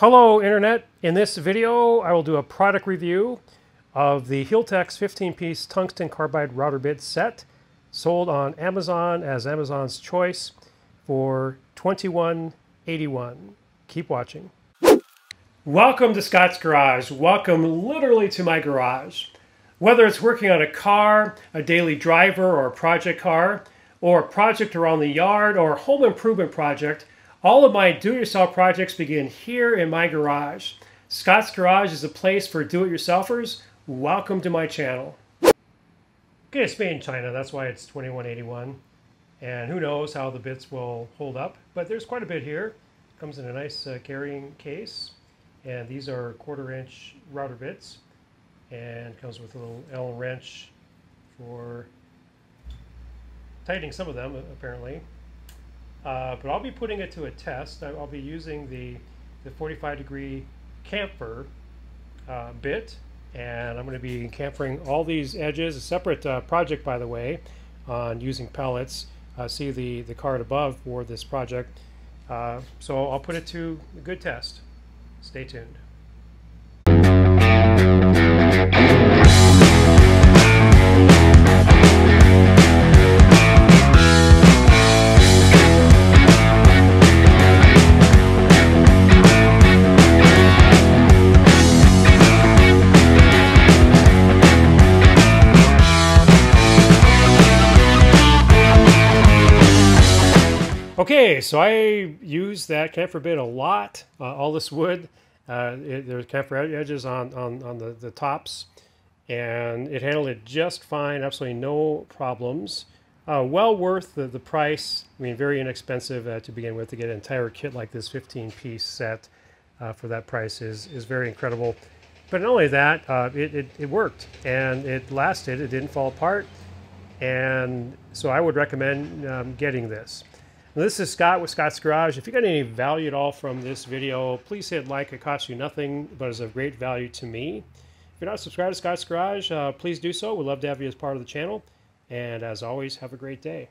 Hello Internet. In this video I will do a product review of the Hiltex 15-piece tungsten carbide router bit set sold on Amazon as Amazon's choice for $21.81. Keep watching. Welcome to Scott's Garage. Welcome literally to my garage. Whether it's working on a car, a daily driver, or a project car, or a project around the yard, or a home improvement project, all of my do-it-yourself projects begin here in my garage. Scott's Garage is a place for do-it-yourselfers. Welcome to my channel. Okay, it's made in China, that's why it's 2181. And who knows how the bits will hold up, but there's quite a bit here. Comes in a nice uh, carrying case. And these are quarter inch router bits. And comes with a little Allen wrench for tightening some of them, apparently. Uh, but I'll be putting it to a test. I'll be using the, the 45 degree chamfer uh, bit and I'm going to be chamfering all these edges, a separate uh, project by the way, on using pellets. Uh, see the, the card above for this project. Uh, so I'll put it to a good test. Stay tuned. Okay, so I use that chamfer bit a lot. Uh, all this wood, uh, it, there's chamfer edges on, on, on the, the tops, and it handled it just fine, absolutely no problems. Uh, well worth the, the price. I mean, very inexpensive uh, to begin with to get an entire kit like this 15-piece set uh, for that price is, is very incredible. But not only that, uh, it, it, it worked, and it lasted. It didn't fall apart, and so I would recommend um, getting this. This is Scott with Scott's Garage. If you got any value at all from this video, please hit like. It costs you nothing, but is of great value to me. If you're not subscribed to Scott's Garage, uh, please do so. We'd love to have you as part of the channel. And as always, have a great day.